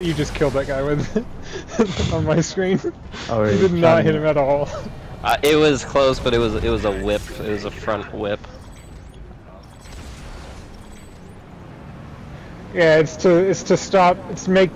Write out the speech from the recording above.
You just killed that guy with on my screen. Oh, you did not hit him at all. Uh, it was close, but it was it was a whip. It was a front whip. Yeah, it's to it's to stop. It's make